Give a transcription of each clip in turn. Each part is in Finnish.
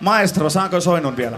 Maestro, saanko soinun vielä?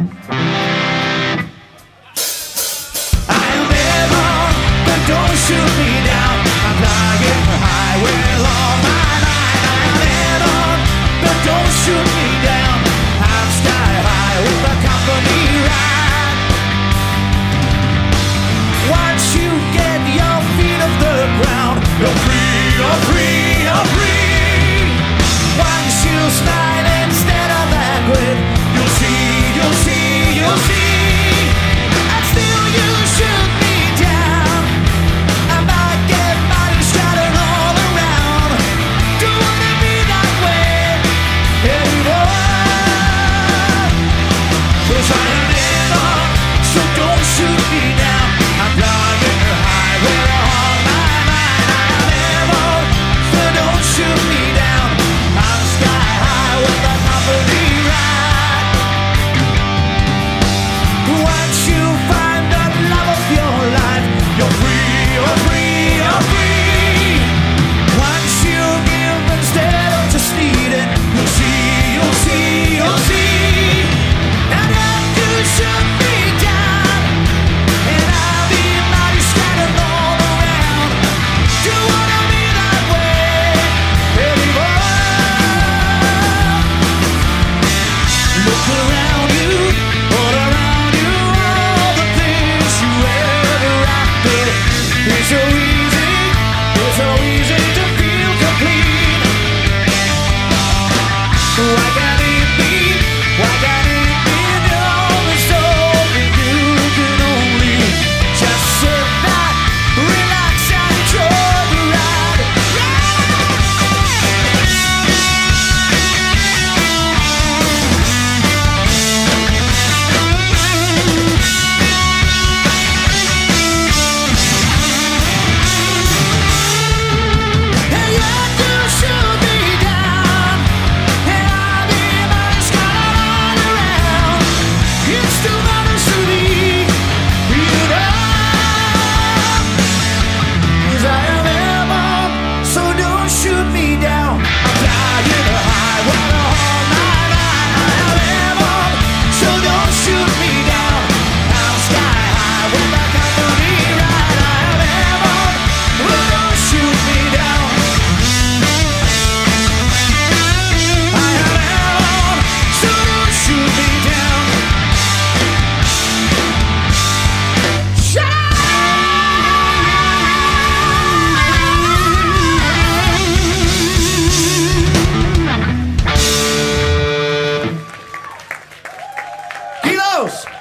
¡Aplausos!